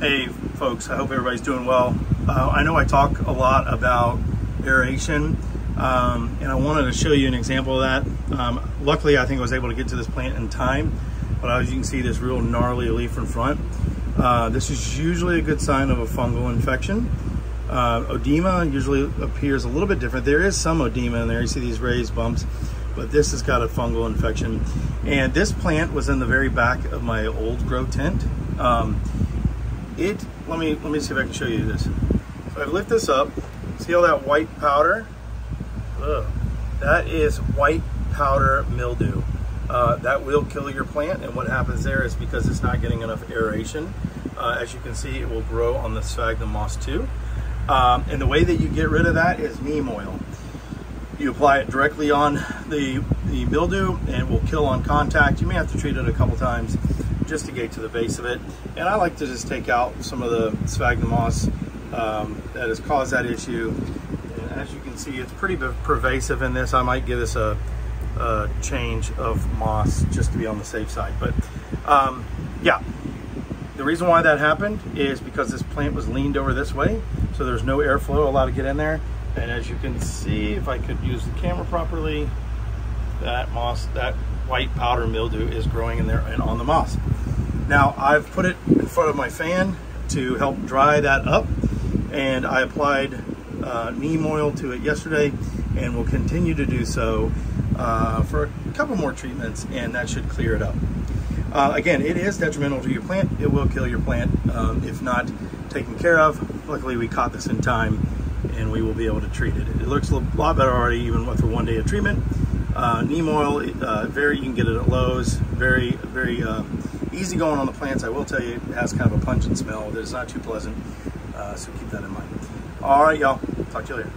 Hey folks, I hope everybody's doing well. Uh, I know I talk a lot about aeration um, and I wanted to show you an example of that. Um, luckily I think I was able to get to this plant in time, but as you can see this real gnarly leaf in front. Uh, this is usually a good sign of a fungal infection. Uh, usually appears a little bit different. There is some oedema in there, you see these raised bumps, but this has got a fungal infection. And this plant was in the very back of my old grow tent. Um, it, let me, let me see if I can show you this. So I lift this up, see all that white powder? Ugh. That is white powder mildew. Uh, that will kill your plant and what happens there is because it's not getting enough aeration, uh, as you can see it will grow on the sphagnum moss too. Um, and the way that you get rid of that is neem oil. You apply it directly on the, the mildew and it will kill on contact. You may have to treat it a couple times just to get to the base of it. And I like to just take out some of the sphagnum moss um, that has caused that issue. And as you can see, it's pretty pervasive in this. I might give this a, a change of moss just to be on the safe side. But um, yeah, the reason why that happened is because this plant was leaned over this way, so there's no airflow allowed to get in there. And as you can see, if I could use the camera properly, that moss, that white powder mildew is growing in there and on the moss. Now I've put it in front of my fan to help dry that up and I applied uh, neem oil to it yesterday and will continue to do so uh, for a couple more treatments and that should clear it up. Uh, again, it is detrimental to your plant. It will kill your plant um, if not taken care of. Luckily, we caught this in time and we will be able to treat it. It looks a lot better already even the one day of treatment. Uh, neem oil, uh, very you can get it at Lowe's. Very, very um, easy going on the plants. I will tell you, it has kind of a pungent smell. It's not too pleasant, uh, so keep that in mind. All right, y'all. Talk to you later.